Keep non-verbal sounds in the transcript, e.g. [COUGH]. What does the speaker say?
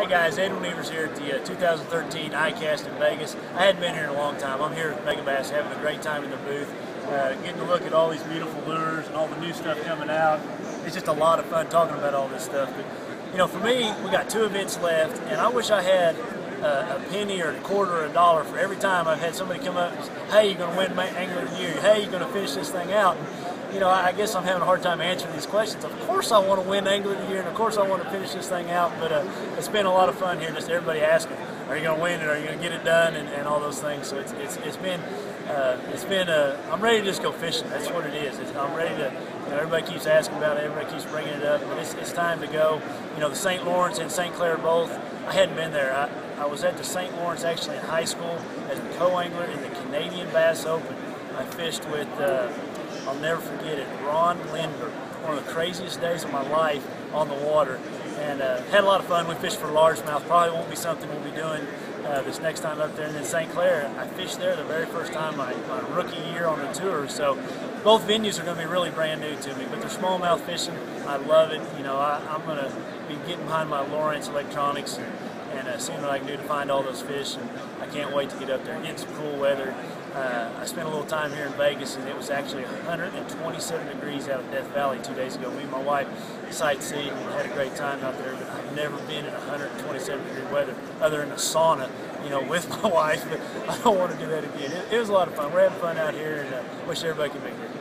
Hey guys, Edwin Evers here at the uh, 2013 ICAST in Vegas. I hadn't been here in a long time. I'm here with at Megabass having a great time in the booth, uh, getting to look at all these beautiful lures and all the new stuff coming out. It's just a lot of fun talking about all this stuff. But you know, for me, we got two events left, and I wish I had uh, a penny or a quarter or a dollar for every time I've had somebody come up and say, hey, you're going to win Angler of the Year. Hey, you're going to finish this thing out. And, you know, I guess I'm having a hard time answering these questions. Of course, I want to win Angler of the Year, and of course, I want to finish this thing out. But uh, it's been a lot of fun here. Just everybody asking, "Are you going to win it? Are you going to get it done?" And, and all those things. So it's it's, it's been uh, it's been. Uh, I'm ready to just go fishing. That's what it is. It's, I'm ready to. You know, everybody keeps asking about it. Everybody keeps bringing it up. But it's, it's time to go. You know, the St. Lawrence and St. Clair both. I hadn't been there. I, I was at the St. Lawrence actually in high school as a co-angler in the Canadian Bass Open. I fished with. Uh, I'll never forget it. Ron Lindbergh, one of the craziest days of my life on the water, and uh, had a lot of fun. We fished for largemouth. Probably won't be something we'll be doing uh, this next time up there. And then St. Clair, I fished there the very first time my, my rookie year on the tour. So both venues are going to be really brand new to me, but they're smallmouth fishing. I love it. You know, I, am going to be getting behind my Lowrance electronics and, and uh, seeing what I can do to find all those fish. And I can't wait to get up there and get some cool weather. Uh, I spent a little time here in Vegas, and it was actually 127 degrees out of Death Valley two days ago. Me and my wife sightseeing and had a great time out there, but I've never been in 127 degree weather other than a sauna, you know, [LAUGHS] with my wife, but I don't want to do that again. It, it was a lot of fun. We're having fun out here, and uh, wish everybody could be here.